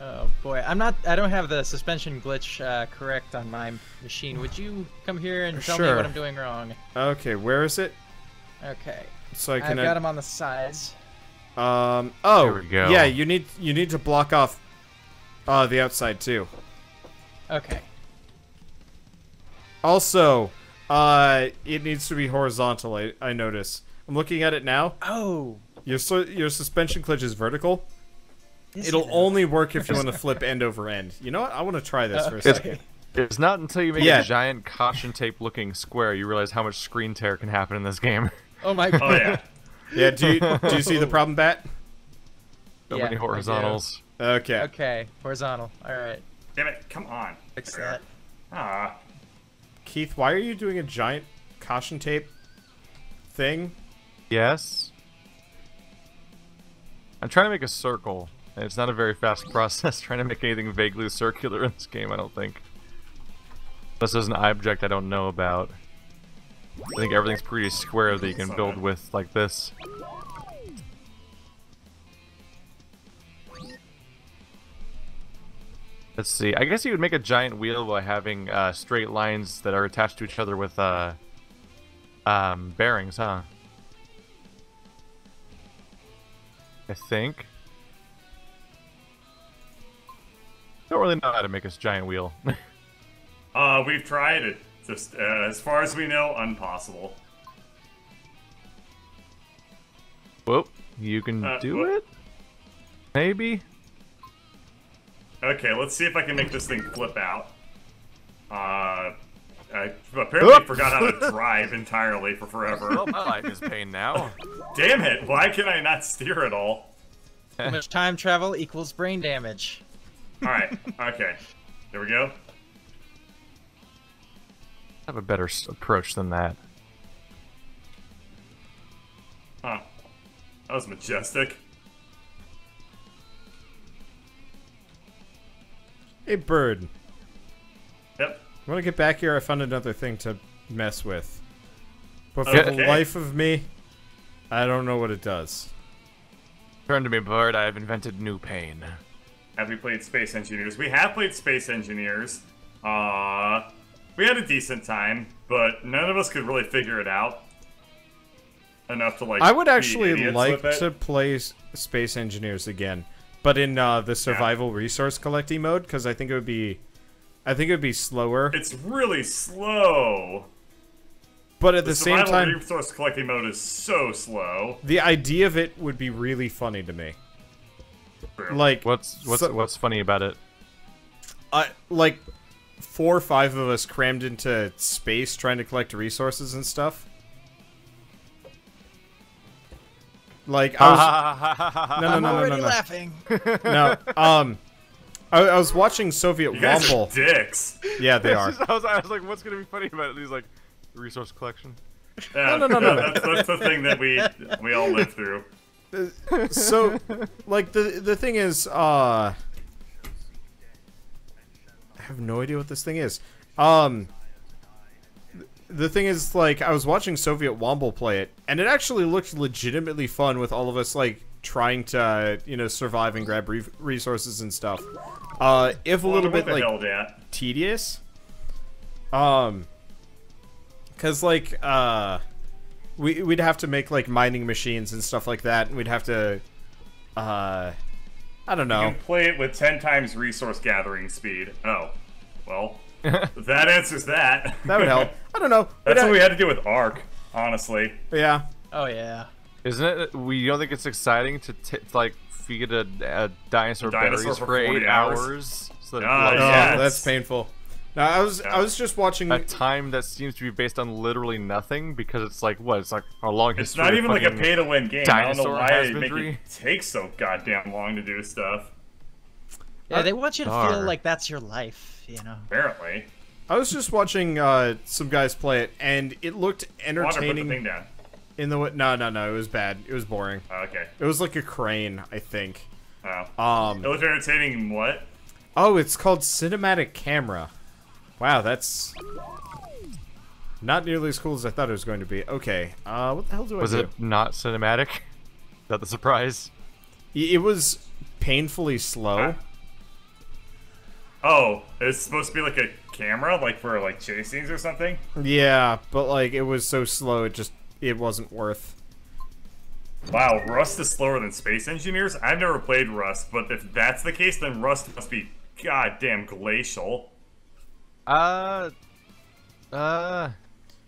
Oh boy, I'm not. I don't have the suspension glitch uh, correct on my machine. Would you come here and tell me what I'm doing wrong? Okay, where is it? Okay, So I can. I've got them on the sides. Um. Oh. There we go. Yeah, you need you need to block off. Uh, the outside too. Okay. Also, uh, it needs to be horizontal. I, I notice. I'm looking at it now. Oh. Your su- your suspension glitch is vertical. Is It'll it? only work if you want to flip end over end. You know what? I want to try this for a second. It's not until you make Yeah. a giant caution tape looking square you realize how much screen tear can happen in this game. Oh my god. Oh yeah. Yeah. Do you do you see the problem, Bat? so Yeah, many horizontals. Okay. Okay, horizontal. All right, Damn it! Come on. fix that. Ah. Keith, why are you doing a giant caution tape thing? Yes. I'm trying to make a circle, and it's not a very fast process trying to make anything vaguely circular in this game, I don't think. Unless there's an object I don't know about. I think everything's pretty square that you can build with like this. Let's see. I guess you would make a giant wheel by having uh, straight lines that are attached to each other with uh, um, bearings, huh? I think. Don't really know how to make this giant wheel. Uh, we've tried it. Just uh, as far as we know, impossible. Whoop. You can Uh, do what? it? Maybe? Okay, let's see if I can make this thing flip out. Uh, I apparently Oop. forgot how to drive entirely for forever. Well, my life is pain now. Damn it! Why can I not steer at all? Too much time travel equals brain damage. All right. Okay. There we go. I have a better approach than that. Huh. That was majestic. Hey, bird. Yep. I Want to get back here? I found another thing to mess with. But for Okay. the life of me, I don't know what it does. Turn to me, bird. I have invented new pain. Have we played Space Engineers? We have played Space Engineers. Uh, we had a decent time, but none of us could really figure it out enough to like. I would actually like to play Space Engineers again, but in uh, the survival resource collecting mode because I think it would be, I think it would be slower. It's really slow. But at The, the same survival time, resource collecting mode is so slow. the idea of it would be really funny to me. Like What's what's So- what's funny about it? uh, like four or five of us crammed into space trying to collect resources and stuff. Like I was, no, no, I'm no, no, already no, no, laughing. no. Um, I, I was watching Soviet You guys Womble. are dicks. Yeah, they are. just- I, was, I was like, what's gonna be funny about it? He's like, resource collection. Yeah, no, no, no, no. That's, that's the thing that we we all live through. So like the the thing is uh I have no idea what this thing is. Um the thing is like I was watching Soviet Womble play it and it actually looked legitimately fun with all of us like trying to you know survive and grab re- resources and stuff. Uh if a little bit like tedious. Um, cause like uh, we we'd have to make like mining machines and stuff like that, and we'd have to, uh, I don't know. You know. can play it with ten times resource gathering speed. Oh, well, that answers that. That would help. I don't know. That's what we had to do with Ark, honestly. Yeah. Oh yeah. Isn't it? We don't think it's exciting to t- like feed a, a dinosaur, A dinosaur berries for for, eight hours? hours, so that it Ah, Oh, up. That's painful. No, I was I was just watching. a time that seems to be based on literally nothing because it's like what? It's like a long It's history. not of even like a pay-to-win game. I don't know dinosaur why they make husbandry. it take so goddamn long to do stuff. Yeah, they want you to feel like that's your life, you know. Apparently, I was just watching uh, some guys play it, and it looked entertaining. Water, put the thing entertaining. down. In the w- no, no, no, it was bad. It was boring. Oh, okay. It was like a crane, I think. Oh. Um, It looked entertaining. in What? Oh, it's called cinematic camera. Wow, that's not nearly as cool as I thought it was going to be. Okay, uh, what the hell do I Was do? it not cinematic? Is that the surprise? It was painfully slow. Oh, it's supposed to be like a camera, like for like chase scenes or something. Yeah, but like it was so slow, it just it wasn't worth. Wow, Rust is slower than Space Engineers. I've never played Rust, but if that's the case, then Rust must be goddamn glacial. Uh, uh,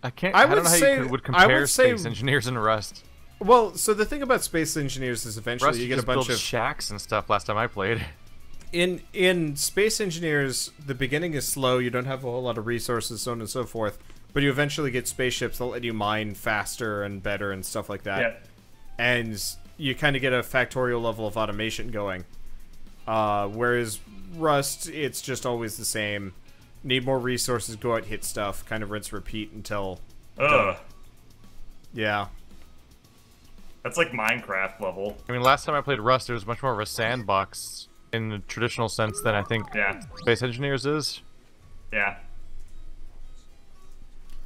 I can't. I I, don't would know how say- you could, would I compare would say- Space Engineers and Rust. Well, so the thing about Space Engineers is eventually Rust you you get a bunch of shacks and stuff. Last time I played. in in Space Engineers, the beginning is slow. You don't have a whole lot of resources, so on and so forth. But you eventually get spaceships that let you mine faster and better and stuff like that. Yeah. And you kind of get a Factorio level of automation going. Uh, whereas Rust, it's just always the same. Need more resources, go out, hit stuff, kind of rinse, repeat until. Ugh. Yeah. That's like Minecraft level. I mean, last time I played Rust, it was much more of a sandbox in the traditional sense than I think Yeah. Space Engineers is. Yeah.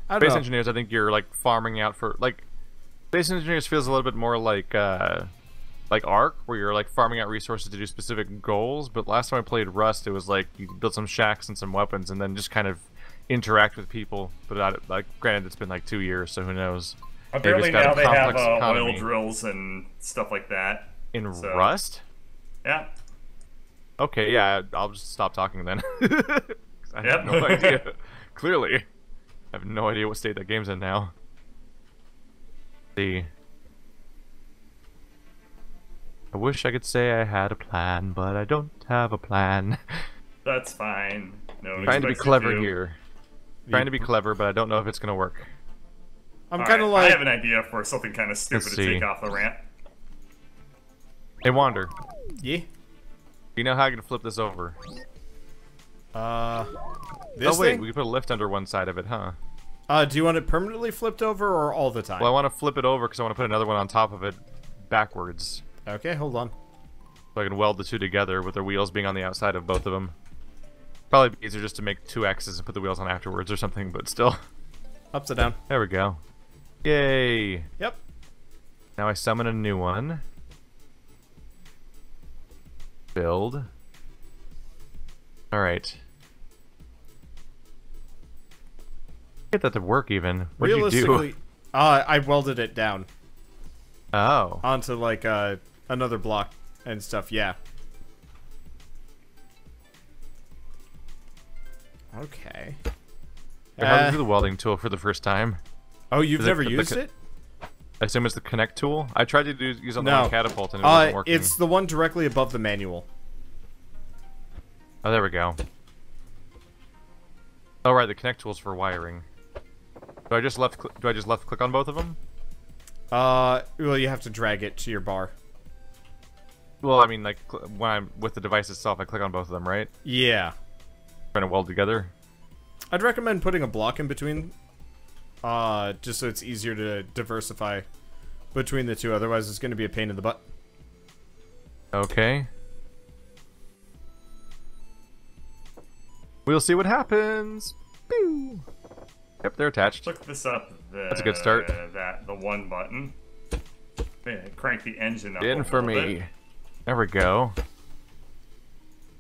I don't Space know. Engineers, I think you're like farming out for like. Space Engineers feels a little bit more like uh, like Ark, where you're like farming out resources to do specific goals. But last time I played Rust, it was like you build some shacks and some weapons, and then just kind of interact with people. But I, like, granted, it's been like two years, so who knows? Apparently now they have uh, oil drills and stuff like that. In So- Rust? Yeah. Okay, yeah, I'll just stop talking then. I Yep. have no idea. Clearly, I have no idea what state that game's in now. See. I wish I could say I had a plan, but I don't have a plan. That's fine. No Trying to be clever to. here. Trying to be clever, but I don't know if it's gonna work. I'm All kind of right, like. I have an idea for something kind of stupid Let's to take off the ramp. Hey, Wander, Yeah. you know how I can flip this over? Uh. This oh wait, thing? we can put a lift under one side of it, huh? Uh, do you want it permanently flipped over or all the time? Well, I want to flip it over because I want to put another one on top of it backwards. Okay, hold on. So I can weld the two together with the wheels being on the outside of both of them. Probably be easier just to make two X's and put the wheels on afterwards or something, but still. Upside down. There we go. Yay! Yep. Now I summon a new one. Build. Alright. Get that to work even. What did you Realistically, do? uh, I welded it down Oh. onto like uh, another block and stuff. Yeah. Okay. How to Uh, do the welding tool for the first time? oh, you've is it never the- the used co- it? I assume it's the connect tool? I tried to do, use it on the No. one catapult and it Uh, wasn't working. it's the one directly above the manual. Oh, there we go. Oh, right, the connect tool's for wiring. Do I just left? Do I just left click on both of them? Uh, well, you have to drag it to your bar. Well, I mean, like when I'm with the device itself, I click on both of them, right? Yeah. Trying to weld together. I'd recommend putting a block in between. Uh, just so it's easier to diversify between the two. Otherwise, it's going to be a pain in the butt. Okay. We'll see what happens. Pew. Yep, they're attached. Look this up. The, That's a good start. That the one button. Yeah, crank the engine up. In a for me. bit. There we go.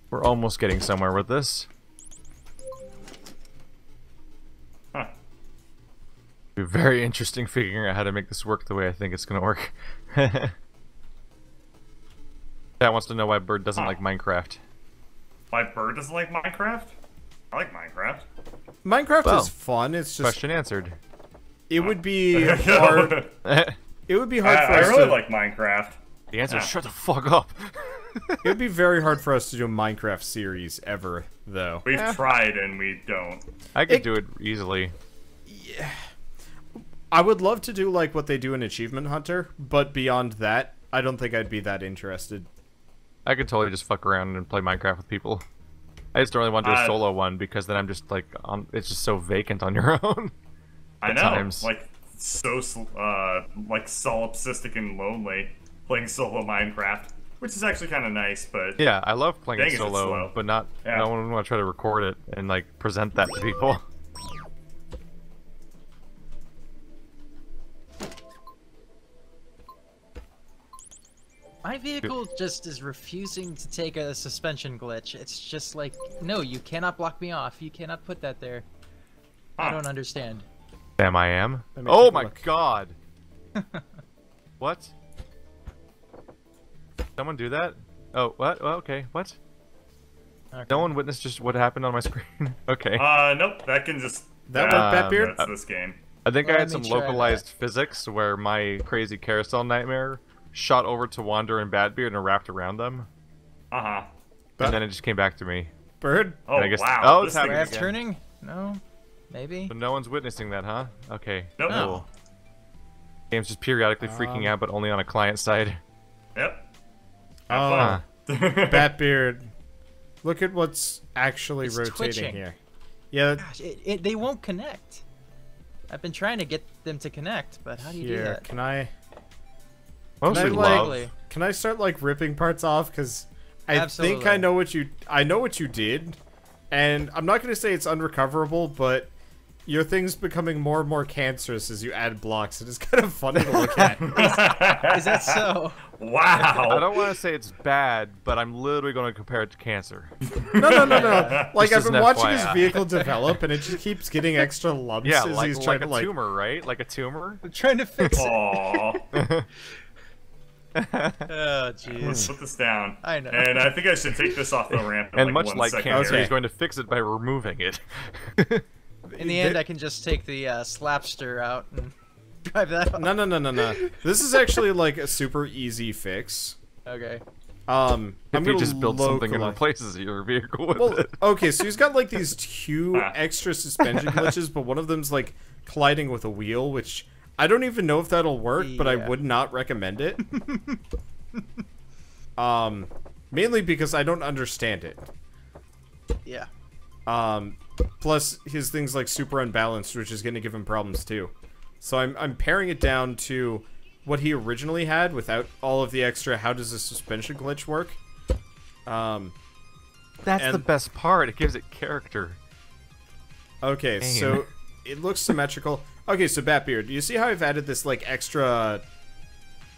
We're almost getting somewhere with this. Huh. Be very interesting figuring out how to make this work the way I think it's gonna work. That wants to know why Bird doesn't Huh. like Minecraft. My bird doesn't like Minecraft. I like Minecraft. Minecraft Well, is fun. It's just Question answered. it would be hard. It would be hard for I us really to. like Minecraft. The answer is Yeah. shut the fuck up. It would be very hard for us to do a Minecraft series ever, though. We've Yeah. tried and we don't. I could It- do it easily. Yeah. I would love to do like what they do in Achievement Hunter, but beyond that, I don't think I'd be that interested. I could totally just fuck around and play Minecraft with people. I just don't really want to do a Uh, solo one because then I'm just like on. It's just so vacant on your own. I know. times. Like so uh like solipsistic and lonely playing solo Minecraft, which is actually kind of nice, but yeah, I love playing it it, solo, slow. but not. I Yeah. don't want to try to record it and like present that to people. My vehicle just is refusing to take a suspension glitch. It's just like, no, you cannot block me off. You cannot put that there. I don't understand. Damn, I am. Let me Oh my look. god. what? Someone do that? Oh, what? Oh, okay, what? Okay. No one witnessed just what happened on my screen. okay. Uh, nope. That can just. That uh, worked, Batbeard? That's this game. I think Let I had some try localized physics where my crazy carousel nightmare shot over to Wander and Batbeard and wrapped around them, Uh huh. But- and then it just came back to me. Bird? Oh I guess- wow. oh, this it's happening Grab is- again. turning? No? Maybe? But no one's witnessing that, huh? Okay. Nope. Cool. Game's just periodically freaking Um, out, but only on a client side. Yep. Oh, Huh. Batbeard. Look at what's actually It's rotating twitching. here. Yeah, Gosh, it, it, they won't connect. I've been trying to get them to connect, but how do you do that? Can I Mostly Can I, like- love. Exactly. can I start like ripping parts off? Because I think I know what you I know what you did, and I'm not gonna say it's unrecoverable, but your thing's becoming more and more cancerous as you add blocks. It is kind of funny to look at. Is that so? Wow. I don't want to say it's bad, but I'm literally going to compare it to cancer. No, no, no, no. Like Just I've been an watching his vehicle develop, and it just keeps getting extra lumps Yeah, as like, he's like trying a to like. tumor, right? Like a tumor. I'm trying to fix it. Aw. Oh, Let's put this down. I know. And I think I should take this off the ramp. in, and like much one like cancer, Okay. he's going to fix it by removing it. In the end, I can just take the uh, slapster out and drive that off. No, no, no, no, no. This is actually like a super easy fix. Okay. Um, I'm if you gonna just build something and replaces your vehicle with Well, it. okay, so he's got like these two extra suspension glitches, but one of them's like colliding with a wheel, which I don't even know if that'll work, but I would not recommend it. um, mainly because I don't understand it. Yeah. Um, plus his thing's like super unbalanced, which is going to give him problems too. So I'm I'm paring it down to what he originally had without all of the extra. How does the suspension glitch work? Um, That's the best part. It gives it character. Okay, Damn. so it looks symmetrical. Okay, so Batbeard, do you see how I've added this like extra?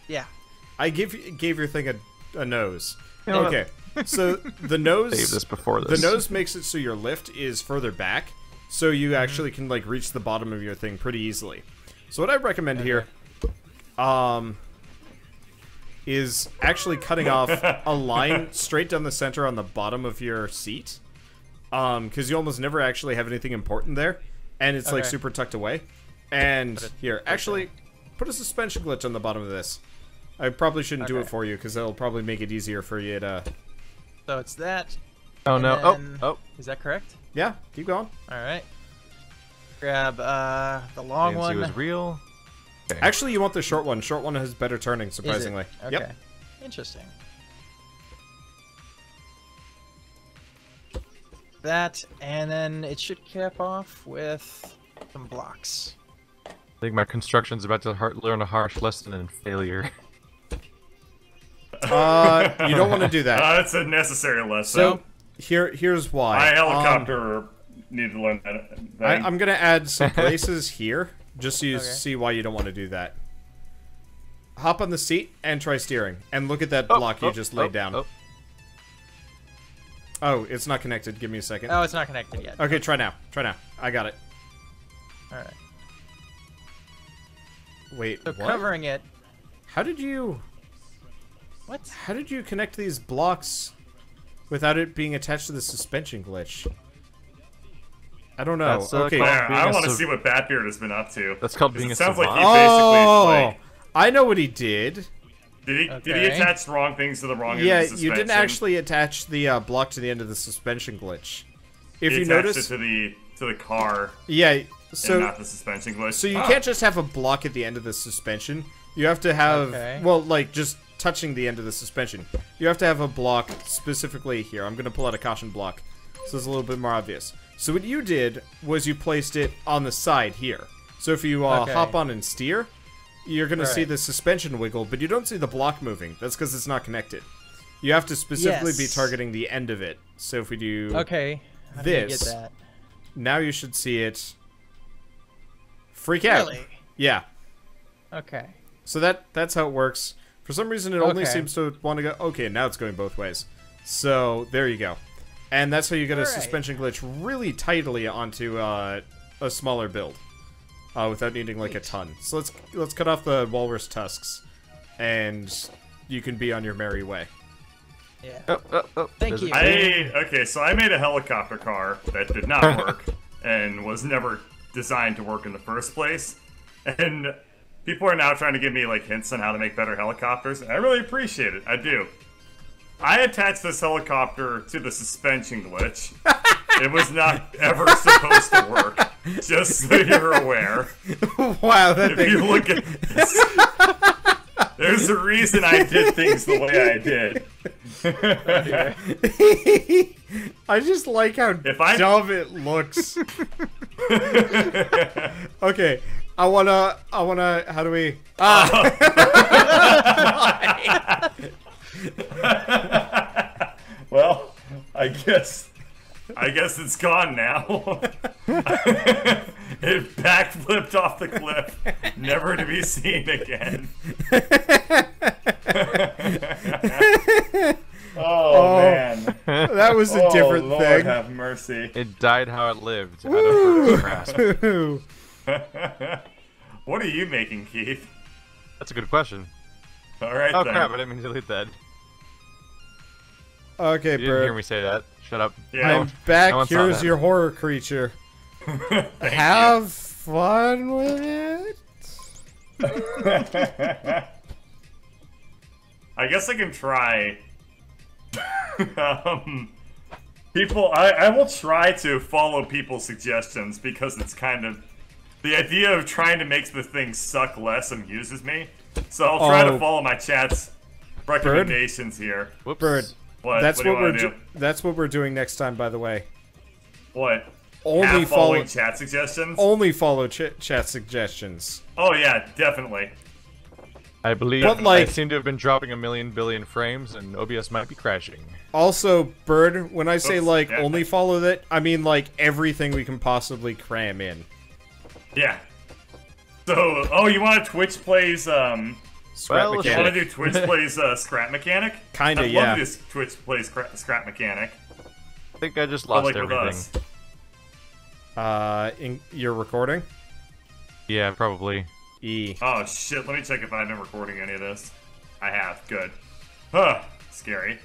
Yeah. I give gave your thing a, a nose. You know what? okay, so the nose Save this before the nose makes it so your lift is further back, so you actually can like reach the bottom of your thing pretty easily. So what I recommend here, um, is actually cutting off a line straight down the center on the bottom of your seat, um, because you almost never actually have anything important there, and it's like super tucked away. And here, actually, put a suspension glitch on the bottom of this. I probably shouldn't do it for you because that'll probably make it easier for you to. So it's that. Oh and no! then- Oh, oh! Is that correct? Yeah, keep going. All right. Grab uh the long AMC one. was real. Okay. Actually, you want the short one. Short one has better turning, surprisingly. Okay. Yep. Interesting. That, and then it should cap off with some blocks. I think my construction's about to learn a harsh lesson in failure. Uh, you don't want to do that. Uh, it's a necessary lesson. So here, here's why. I Um, helicopter need to learn that. I, that- I'm gonna add some places here, just so you Okay. see why you don't want to do that. Hop on the seat and try steering, and look at that Oh, block you oh, just laid oh, down. oh. Oh, it's not connected. Give me a second. Oh, it's not connected yet. Okay, try now. Try now. I got it. All right. Wait, So what? covering it. How did you? What? How did you connect these blocks without it being attached to the suspension glitch? I don't know. That's, uh, okay. called- Man, being want to see what Batbeard has been up to. That's called being it a sounds like he basically Oh, like I know what he did. did he did he attach the wrong things to the wrong Yeah, end of the you didn't actually attach the uh, block to the end of the suspension glitch. If He you attached notice, it to the to the car yeah. and So not the suspension glitch. so you Ah. can't just have a block at the end of the suspension. You have to have Okay. well, like just touching the end of the suspension. You have to have a block specifically here. I'm gonna pull out a caution block, so it's a little bit more obvious. So what you did was you placed it on the side here. So if you uh, Okay. hop on and steer, you're gonna see the suspension wiggle, but you don't see the block moving. That's because it's not connected. You have to specifically be targeting the end of it. So if we do Okay. How do you This. that? now, you should see it freak out. Really? Yeah. Okay. So that that's how it works. For some reason, it only Okay. seems to want to go. Okay, now it's going both ways. So there you go, and that's how you get a Alright. suspension glitch really tightly onto uh, a smaller build, uh, without needing like a ton. So let's let's cut off the walrus tusks, and you can be on your merry way. Yeah. Oh, oh, oh, Thank there's you. I okay, so I made a helicopter car that did not work and was never designed to work in the first place. And people are now trying to give me like hints on how to make better helicopters. I really appreciate it. I do. I attached this helicopter to the suspension glitch. it was not ever supposed to work. Just so you're aware. wow, that If you look at this, there's a reason I did things the way I did. I just like how If I- dumb it looks. okay, I wanna, I wanna. How do we? Ah, well, I guess I guess it's gone now. it backflipped off the cliff, never to be seen again. oh, man. that was a Oh, different Lord thing. have mercy. It died how it lived. Out of first grasp. Ooh. what are you making, Keith? That's a good question. All right, Oh then. crap! I didn't mean to delete that. okay, You didn't hear me say that. Shut up. Yeah. I'm back. no Here's your horror creature. Thank you. Have fun with it. I guess I can try. um, people, I, I will try to follow people's suggestions because it's kind of the idea of trying to make the thing suck less amuses me. So I'll try Oh. to follow my chat's recommendations here. Whoops. Bird. What? That's what do what, we're want do- do? that's what we're doing next time. By the way, What? only Half follow following chat suggestions? only follow ch- chat suggestions. Oh yeah, definitely. I believe But, like- I seem to have been dropping a million billion frames, and OBS might be crashing. Also, Bird, when I say Oops, like yeah. only follow that, I mean like everything we can possibly cram in. Yeah. So, oh, you want to Twitch plays um Scrap Well, You mechanic. want to do Twitch plays uh, Scrap Mechanic? Kinda, I'd yeah. love this Twitch plays Scrap, Scrap Mechanic. I think I just But lost like with everything. Uh, in your recording. Yeah, probably. E. Oh shit, let me check if I've been recording any of this. I have, good. Huh, scary.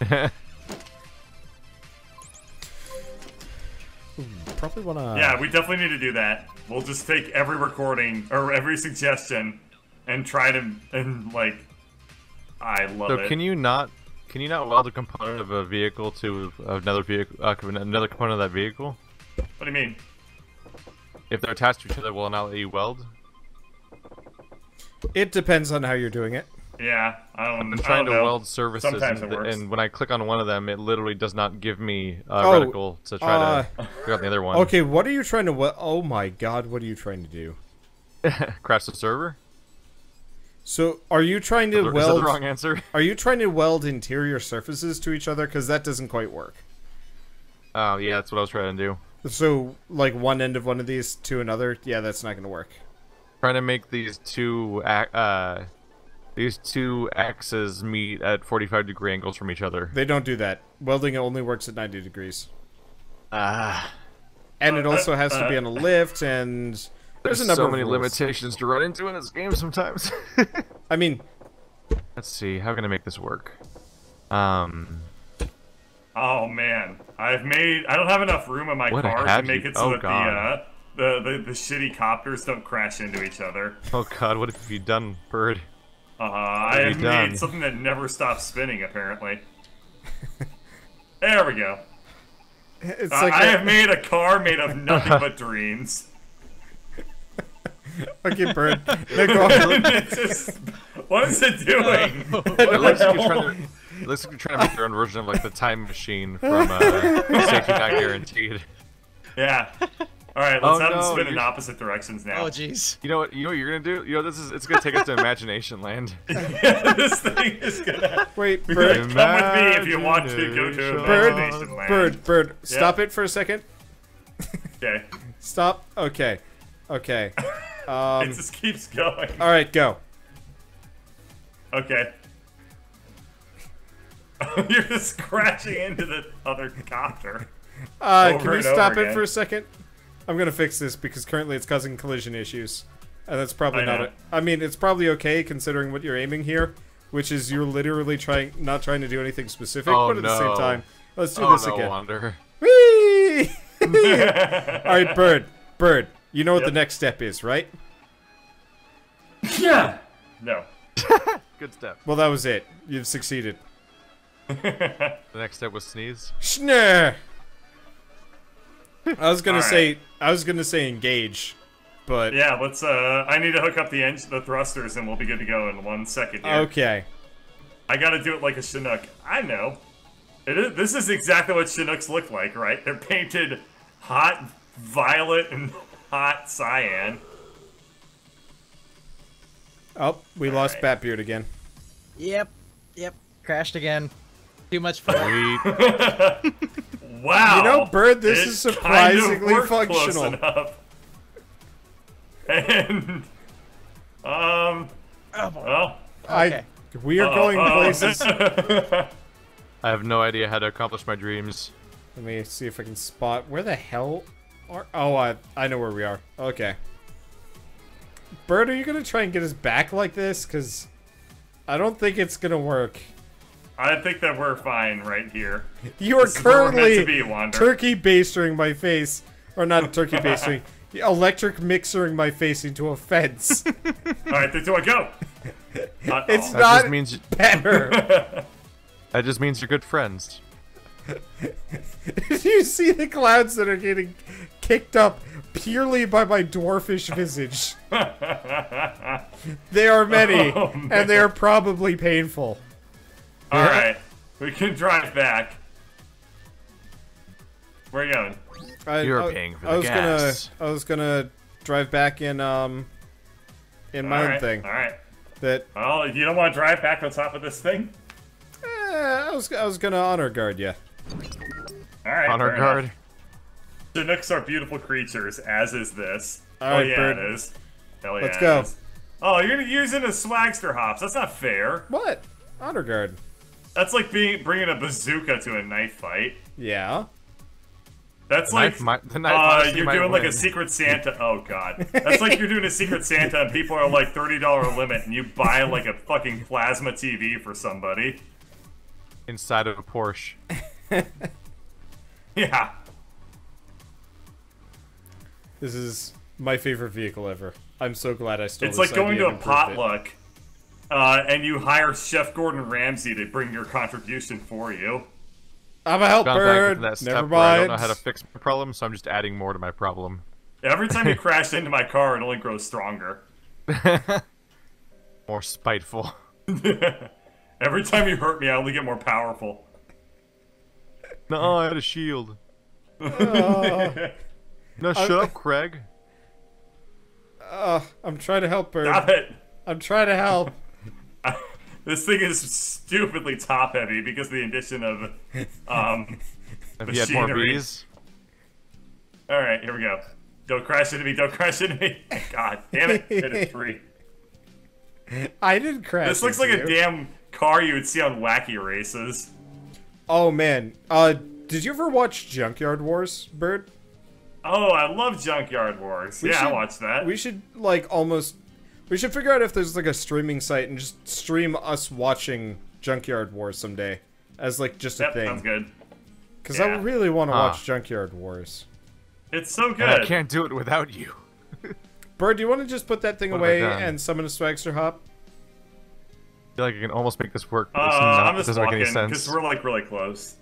Probably wanna. Yeah, we definitely need to do that. We'll just take every recording, or every suggestion, and try to, and like, I love So it. can you not can you not weld a component of a vehicle to another vehicle uh, another component of that vehicle? What do you mean? If they're attached to each other, will it not let you weld? It depends on how you're doing it. Yeah, I don't, I'm I trying to don't know. weld surfaces, Sometimes and, it works. and when I click on one of them, it literally does not give me a Oh, reticle to try to figure out the other one. Okay, what are you trying to? We- oh my god, what are you trying to do? Crash the server. So, are you trying to Is that the wrong answer? Are you trying to weld interior surfaces to each other? Because that doesn't quite work. Oh yeah, that's what I was trying to do. So, like one end of one of these to another, yeah, that's not going to work. Trying to make these two uh these two axes meet at 45 degree angles from each other. They don't do that. Welding only works at 90 degrees. Ah, And it Uh, also has to be uh, on a lift, and there's, there's a number so of many rules. limitations to run into in this game sometimes. I mean, Let's see, how can I make this work? Um, Oh man, I've made. I don't have enough room in my What car to make you- it so oh, that God. the, uh, the the the shitty copters don't crash into each other. oh god, what have you done, bird? Uh, I have have done? made something that never stops spinning. Apparently. there we go. it's Uh, like I a- have made a car made of nothing but dreams. okay, bird. No, go on. It's just, what is it doing? It looks like you're trying to. It looks like you're trying to make your own version of like the time machine from uh, Safety Not Guaranteed. yeah. All right, let's Oh, have them no, spin in you're- opposite directions now. Oh jeez. You know what? You know what you're gonna do? You know this is. It's gonna take us to Imagination Land. this thing is gonna. Wait, bird. Come with me if you want to go to bird, Imagination Land. bird, bird. Stop it for a second. Okay. Stop. Okay, okay. It Um. just keeps going. All right, go. Okay. You're just crashing into the other copter. Uh, can you and stop over it again. for a second? I'm gonna fix this because currently it's causing collision issues, and that's probably I not. it. I mean, it's probably okay considering what you're aiming here, which is you're literally trying, not trying to do anything specific, Oh, but at the same no. time, let's do Oh this no again. wonder. Whee! All right, bird, bird. You know what the next step is, right? Yeah. No. Good step. Well, that was it. You've succeeded. The next step was sneeze. Schnurr. I was gonna All right. say, I was gonna say engage, but Yeah, let's. Uh, I need to hook up the engine, the thrusters, and we'll be good to go in one second. Here. okay. I gotta do it like a Chinook. I know. It is, this is exactly what Chinooks look like, right? They're painted hot violet and hot cyan. Oh, we lost right. Batbeard again. Yep. Yep. Crashed again. Too much fun. Sweet. Wow. You know, Bird, this it is kind of surprisingly close functional. enough. And um, Oh, well, Okay. I we are uh, going uh, places. I have no idea how to accomplish my dreams. Let me see if I can spot where the hell are. Oh, I I know where we are. Okay. Bird, are you gonna try and get us back like this? Cause I don't think it's gonna work. I think that we're fine right here. You are This is where we're meant currently be, turkey bastering my face, or not turkey bastering, electric mixering my face into a fence. All right, three, two, one, go. Uh-oh. It's That not just means better. that just means you're good friends. you see the clouds that are getting kicked up purely by my dwarfish visage. They are many, Oh, and they are probably painful. All right, we can drive back. Where are you going? I, You're I- paying for I the was gas. gonna, I was gonna drive back in, um, in my All own right, thing. All right. That Well, you don't want to drive back on top of this thing? eh, I was, I was gonna honor guard you. All right. Honor guard. enough. Chinooks are beautiful creatures, as is this. All oh right, yeah, Bird. it is. Hell yeah, Let's go. Oh, you're gonna use it as swagster hops. That's not fair. What? Honor guard. That's like being bringing a bazooka to a knife fight. Yeah. That's The like knife might- the knife uh, you're might doing like a secret Santa. Oh god, that's like you're doing a secret Santa and people are like thirty dollar limit, and you buy like a fucking plasma TV for somebody. Inside of a Porsche. Yeah, This is my favorite vehicle ever. I'm so glad I stole it's this like going idea to a potluck. it. Potluck, uh, and you hire Chef Gordon Ramsay to bring your contribution for you. I'm a helper. Gone back bird. into step Never where I don't know how to fix my problem, so I'm just adding more to my problem. Every time you crash into my car, it only grows stronger. More spiteful. Every time you hurt me, I only get more powerful. No, I had a shield. No, shut up, Craig. Uh, I'm trying to help bird. Stop it. I'm trying to help. This thing is stupidly top heavy because of the addition of. Um, Have you had more bees? all right, here we go. Don't crash into me. Don't crash into me. God damn it. Hit it free. I didn't crash. This looks like into a damn car you would see on wacky races. Oh man. Uh, did you ever watch Junkyard Wars, Bird? Oh, I love Junkyard Wars. We yeah, I should- watched that. We should like almost. We should figure out if there's like a streaming site and just stream us watching Junkyard Wars someday as like just a yep, thing. sounds good. Because I really want to Huh. watch Junkyard Wars. It's so And I can't do it without you. Bird, do you want to just put that thing What away and summon a Swagster Hop? I feel like I can almost make this work. But Uh, it's not, I'm it just doesn't make walking any because we're like really close.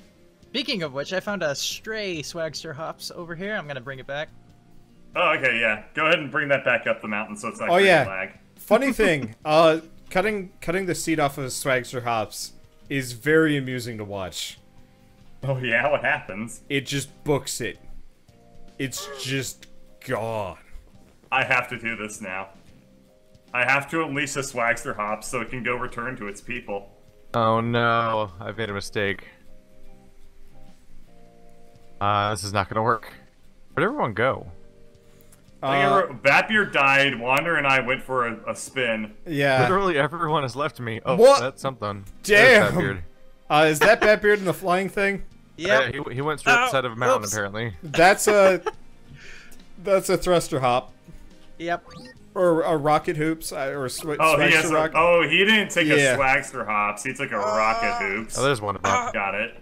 Speaking of which, I found a stray Swagster Hops over here. I'm gonna bring it back. Oh, okay, yeah. Go ahead and bring that back up the mountain so it's not Oh, creating yeah. lag. Funny thing, uh, cutting cutting the seat off of Swagster Hops is very amusing to watch. Oh yeah, what happens? It just books it. It's just gone. I have to do this now. I have to unleash a Swagster Hop so it can go return to its people. Oh no, I've made a mistake. Uh, this is not gonna work. Where'd everyone go? I think Uh, everyone- Batbeard died. Wander and I went for a, a spin. yeah. Literally everyone has left me. Oh, What? that's something. Damn. Batbeard. Uh, is that Batbeard in the flying thing? Yeah, Yep. he, he went straight Ow, outside of a mountain, oops. apparently. That's a that's a thruster hop Yep. or a rocket hoops uh, or sw- Oh, he swagster has. A, rock. oh, he didn't take Yeah. a Swagster hops. He took a rocket hoops. Oh, there's one of them. Got it.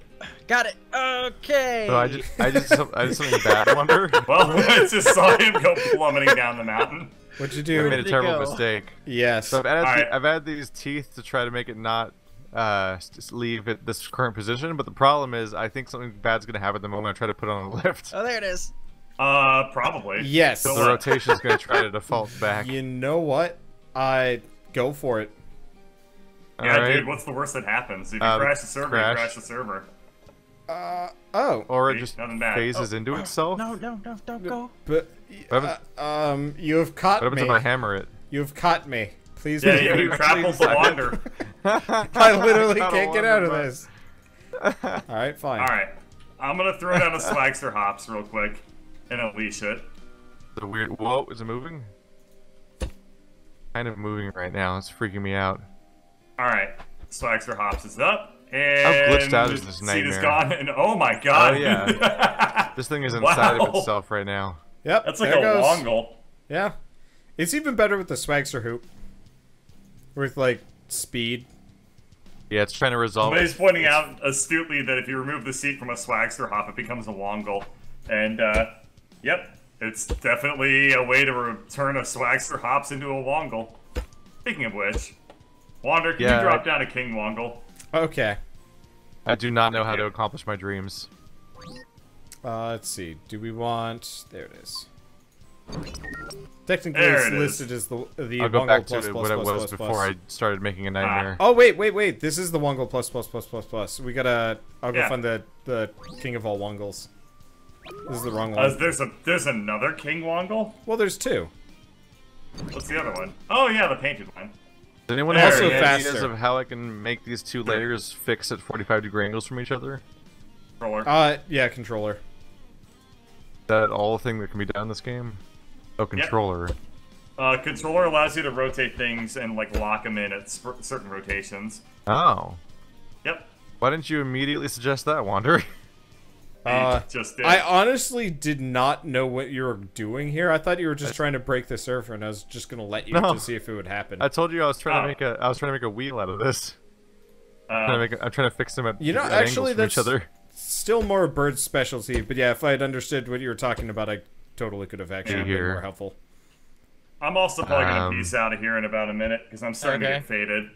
Got it. Okay. So I just, I just, some- I did something bad, Wander. Well, I just saw him go plummeting down the mountain. What'd you do? I made a terrible go? mistake. Yes. So I've added, Alright. the, I've added these teeth to try to make it not uh, just leave it this current position. But the problem is, I think something bad's gonna happen the moment I try to put it on the lift. Oh, there it is. Uh, probably. Yes. So the rotation is gonna try to default back. You know what? I go for it. Yeah, Alright. dude. What's the worst that happens? If you Uh, crash the server, crash. you crash the server. Uh oh. Or it just Nothing bad. phases into itself. No, no, no, don't go. But What uh, um, you have caught What happens me. if I hammer it? You have caught me. Please. Yeah, leave you, me. you grappled the wander. I literally I don't can't get out of this. All right, fine. All right, I'm gonna throw down a Swagster hops real quick and unleash it. The weird. Whoa, is it moving? Kind of moving right now. It's freaking me out. All right, Swagster hops is up. And glitched out is this seat is nightmare. gone, and oh my god! Oh, yeah. This thing is inside Wow. of itself right now. Yep. That's like a goes. wongle. Yeah. It's even better with the Swagster hoop. With like speed. Yeah, it's trying to resolve. But he's it. pointing out astutely that if you remove the seat from a Swagster hop, it becomes a wongle. And, uh, yep, it's definitely a way to return a Swagster hops into a wongle. Speaking of which, Wander, can Yeah, you drop I- down a King Wongle? Okay. I do not know how to accomplish my dreams. Uh, let's see. Do we want? There it is. Technically, There it's it is. listed as the the I'll go Wongle back plus to plus what it was plus before plus. I started making a nightmare. Oh wait, wait, wait! This is the Wongle plus plus plus plus plus. We gotta. I'll go Yeah. find the the king of all Wongles. This is the wrong Uh, one. there's a there's another King Wongle. well, there's two. What's the other one? Oh yeah, the painted one. Does anyone There have any is. ideas of how I can make these two layers fix at 45 degree angles from each other? Controller. Uh, yeah, controller. that all the thing that can be done in this game? Oh, controller. Uh, controller allows you to rotate things and like lock them in at sp- certain rotations. Oh. Yep. Why didn't you immediately suggest that, Wander? He Uh, just did. I honestly did not know what you were doing here. I thought you were just trying to break the server, and I was just gonna let you No. to see if it would happen. I told you I was trying Oh. to make a I was trying to make a wheel out of this. Uh, Trying to make a, I'm trying to fix them at, You know, at actually, angles each that's- other. Still more Bird's specialty, but yeah, if I had understood what you were talking about, I totally could have actually Yeah. been Here. more helpful. I'm also probably gonna Um, peace out of here in about a minute because I'm starting to get faded.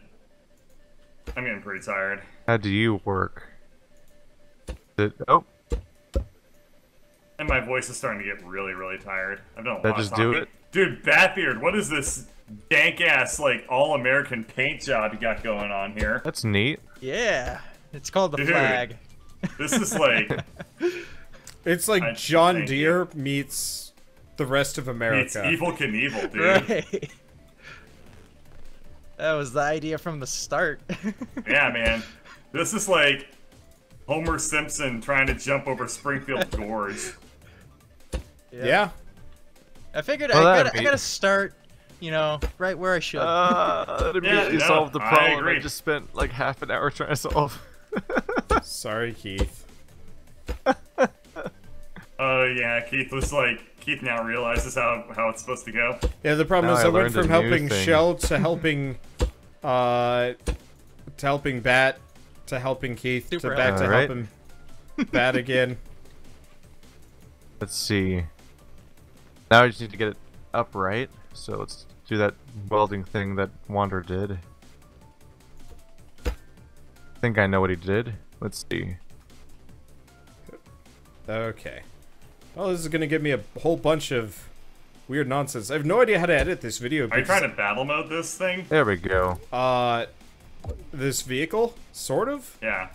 I'm getting pretty tired. How do you work? Did, oh, And my voice is starting to get really, really tired. I've done a That lot just of do it? Dude, Batbeard, what is this dank ass, like, all American paint job you got going on here? that's neat. Yeah. It's called the Dude. flag. This is like It's like I- John thank Deere meets the rest of it's America. Evel Knievel, dude. Right. that was the idea from the start. Yeah, man. This is like Homer Simpson trying to jump over Springfield Gorge. Yeah. I figured Well, I, gotta, I gotta start, you know, right where I should. Uh, that immediately no, solved the problem I, agree. just spent like half an hour trying to solve. Sorry, Keith. Oh yeah, Keith was like Keith now realizes how how it's supposed to go. Yeah, the problem Now is I I, went from helping thing. Shell to helping, uh, to helping Bat, to helping Keith, Super to back to Alright. helping Bat again. Let's see. Now I just need to get it upright. So let's do that welding thing that Wander did. I think I know what he did. Let's see. Okay. Well, this is gonna give me a whole bunch of weird nonsense. I have no idea how to edit this video. Are you trying to battle mode this thing? There we go. Uh, this vehicle, sort of. Yeah.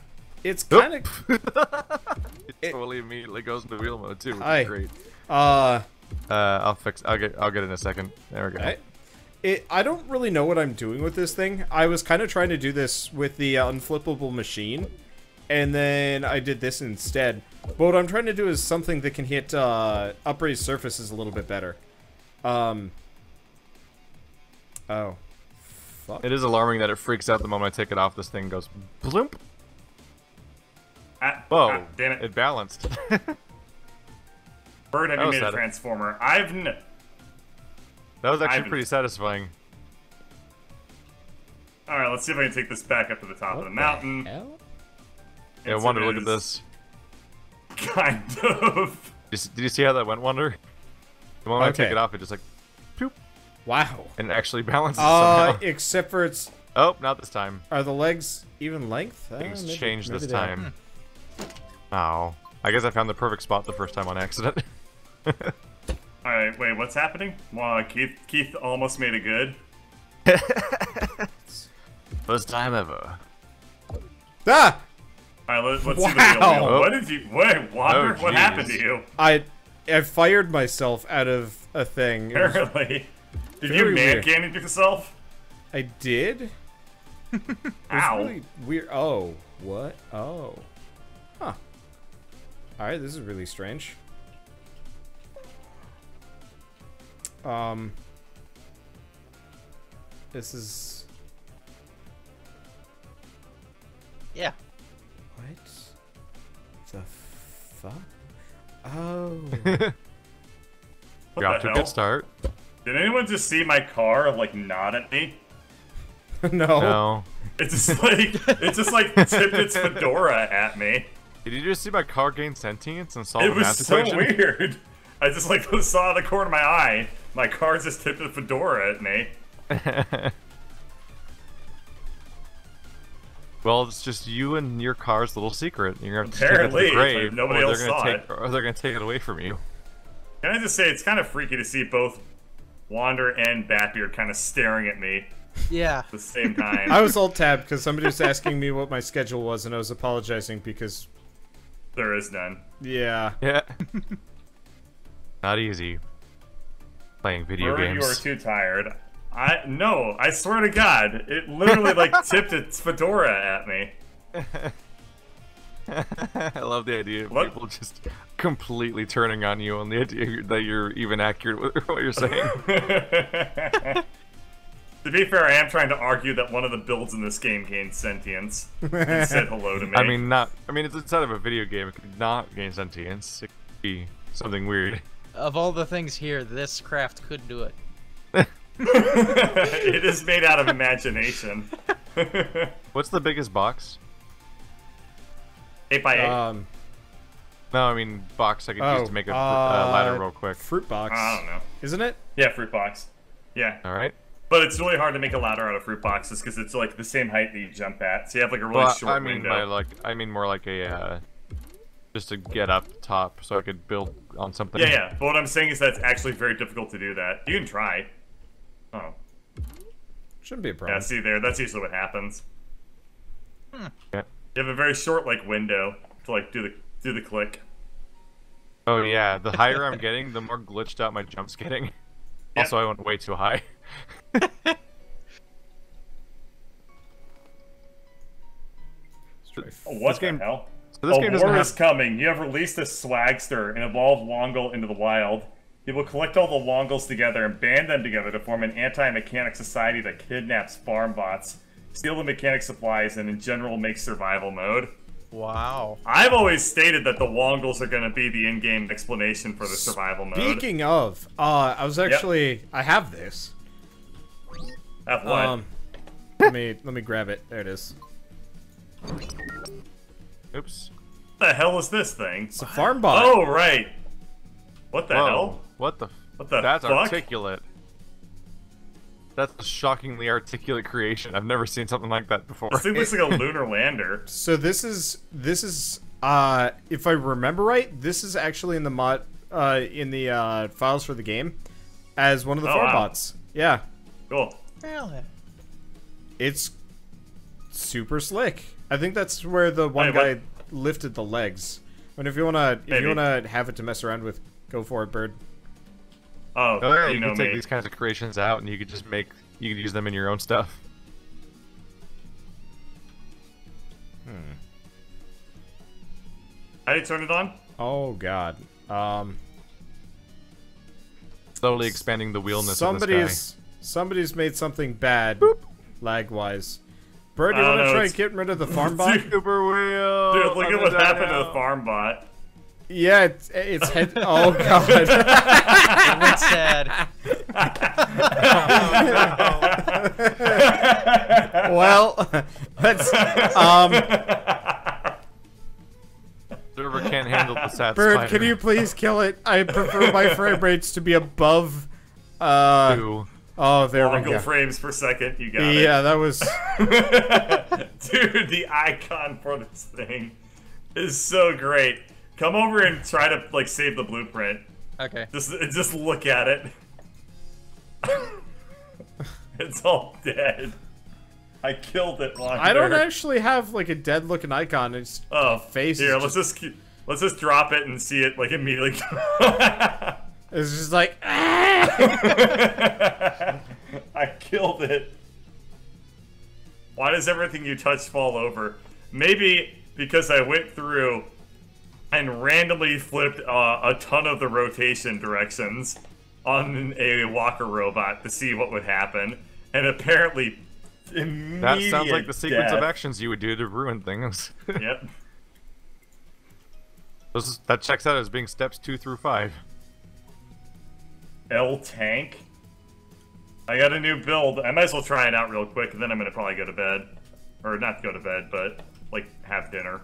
It's kind of. It totally immediately goes into wheel mode too, which Hi. is great. Uh, Uh, I'll fix. I'll get. I'll get in a second. There we go. I, it, I don't really know what I'm doing with this thing. I was kind of trying to do this with the uh, unflippable machine, and then I did this instead. But what I'm trying to do is something that can hit uh, upraised surfaces a little bit better. Um. Oh. Fuck. It is alarming that it freaks out the moment I take it off. This thing goes bloomp. Ah, Whoa! ah, damn it. It balanced. Bird, have That you made a transformer? I've n- that was actually Ivan. pretty satisfying. All right, let's see if I can take this back up to the top What of the mountain. hell? Yeah, Yes, Wander, look at this. Kind of. Did you, s- did you see how that went, Wander? The moment I take it off, it just like, poop, Wow. and it actually balances Uh, somehow. except for it's Oh, not this time. are the legs even length? Uh, Things maybe- changed maybe this they are. time. Oh, I guess I found the perfect spot the first time on accident. All right, wait, what's happening? Wow, Keith, Keith almost made it good. first time ever. Ah! All right, let, let's see the Wow. real deal. What did you? Wait, Wander, Oh, what happened to you? I I fired myself out of a thing. Apparently, did Very you man weird. cannon yourself? I did. It Ow! really weird. Oh, what? Oh. Huh. Alright, this is really strange. Um. This is. Yeah. What? The fuck? Oh. What You're to a good start. Did anyone just see my car like nod at me? no. No. It's just like it just like tipped its fedora at me. Did you just see my car gain sentience and solve It the was math so equation? weird. I just like saw the corner of my eye. My car just tipped the fedora at me. well, it's just you and your car's little secret. You're gonna have to Apparently, take it to the grave, nobody else saw take, it. or they're gonna take it away from you. Can I just say it's kind of freaky to see both Wander and Batbeard kind of staring at me Yeah. at the same time. I was alt tabbed because somebody was asking me what my schedule was, and I was apologizing because, there is none. yeah. Yeah. Not easy. Playing video Bird, you are too tired. I no, I swear to God, it literally like tipped its fedora at me. I love the idea of What? people just completely turning on you on the idea that you're even accurate with what you're saying. to be fair, I am trying to argue that one of the builds in this game gained sentience and said hello to me. I mean, not. I mean, it's inside of a video game. It could not gain sentience. It could be something weird. Of all the things here, this craft could do it. it is made out of imagination. What's the biggest box? eight by eight. Um, No, I mean box I could oh, use to make a fr- uh, uh, ladder real quick. Fruit box. I don't know. Isn't it? Yeah, fruit box. Yeah, All right. but it's really hard to make a ladder out of fruit boxes because it's like the same height that you jump at. So you have like a really Well, short I mean, window. by like, I mean more like a, uh, just to get up top so I could build on something. Yeah, yeah. But what I'm saying is that it's actually very difficult to do that. You can try. Oh, Shouldn't be a problem. yeah. See there, that's usually what happens. Hmm. Yeah. You have a very short like window to like do the do the click. Oh yeah. The higher I'm getting, the more glitched out my jump's getting. Also, I went way too high. Let's Oh, what This game- the hell? So this a game war have. is coming. You have released a swagster and evolved Wongle into the wild. You will collect all the Wongles together and band them together to form an anti-mechanic society that kidnaps farm bots, steal the mechanic supplies, and in general makes survival mode. Wow. I've always stated that the Wongles are going to be the in-game explanation for the survival mode. Speaking of, uh, I was actually I have this. Have what? Um, let me let me grab it. There it is. Oops. what the hell is this thing? It's a farm bot. Oh, right. What the Whoa. hell? What the? What the That's fuck? articulate. That's a shockingly articulate creation. I've never seen something like that before. This thing looks like a lunar lander. So this is this is uh if I remember right, this is actually in the mod uh in the uh files for the game as one of the Oh, farm wow. bots. Yeah. Cool. Really? It's super slick. I think that's where the one Wait, guy what? lifted the legs. And if you wanna if Maybe. you wanna have it to mess around with, go for it, bird. Oh, Oh yeah, you, you, know can take me. these kinds of creations out, and you could just make. You could use them in your own stuff. Hmm. How do you turn it on? Oh god. Um Slowly expanding the wheelness of the sky. somebody's somebody's made something bad, Boop. lag wise. Bird, you don't want to try it's- getting rid of the farm bot? Super wheel. Dude, look at what gonna happened to the farm bot. yeah, it's, it's head. Oh god. It went sad. well, let's. Um, Server can't handle the sad Bird, spider. can you please kill it? I prefer my frame rates to be above. Uh, Two. Oh, there we Woggle go. frames per second. You got it. Yeah, that was. Dude, the icon for this thing is so great. Come over and try to like save the blueprint. Okay. Just just look at it. it's all dead. I killed it. Long I don't actually have like a dead looking icon. It's Oh, face Here, let's just keep, let's just drop it and see it like immediately. it's just like ah! I killed it. Why does everything you touch fall over? Maybe because I went through and randomly flipped uh, a ton of the rotation directions on a walker robot to see what would happen, and apparently, That sounds like the sequence of actions you would do to ruin things. Yep. Those- that checks out as being steps two through five. L tank. I got a new build. I might as well try it out real quick, and then I'm gonna probably go to bed, or not go to bed, but like have dinner.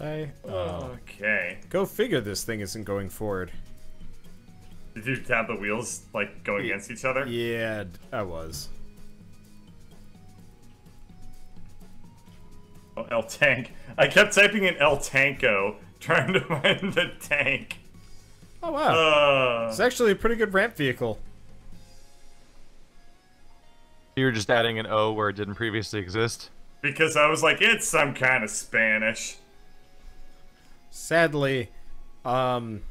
I, Okay. Uh, go figure. This thing isn't going forward. Did you have the wheels like going Ye- against each other? Yeah, I was. Oh, L tank. I kept typing in L tanko, trying to find the tank. Oh wow, Uh, it's actually a pretty good ramp vehicle. You're just adding an O where it didn't previously exist. because I was like, it's some kind of Spanish. Sadly, um,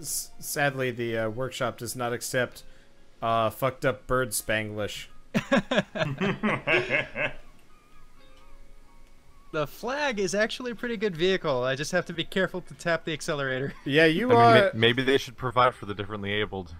s- sadly the uh, workshop does not accept uh, fucked up bird Spanglish. The flag is actually a pretty good vehicle. I just have to be careful to tap the accelerator. Yeah, you I mean, uh, maybe they should provide for the differently abled.